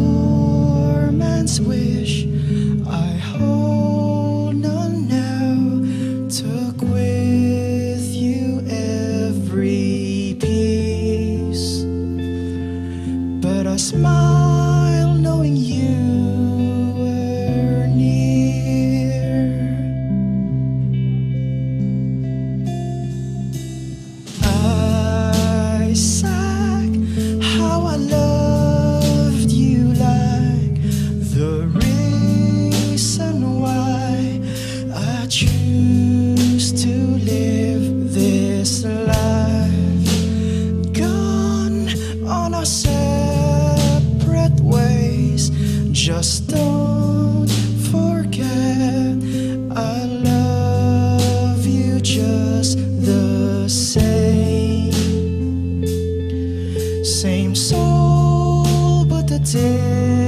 poor man's wish. Just don't forget. I love you just the same. Same soul but the day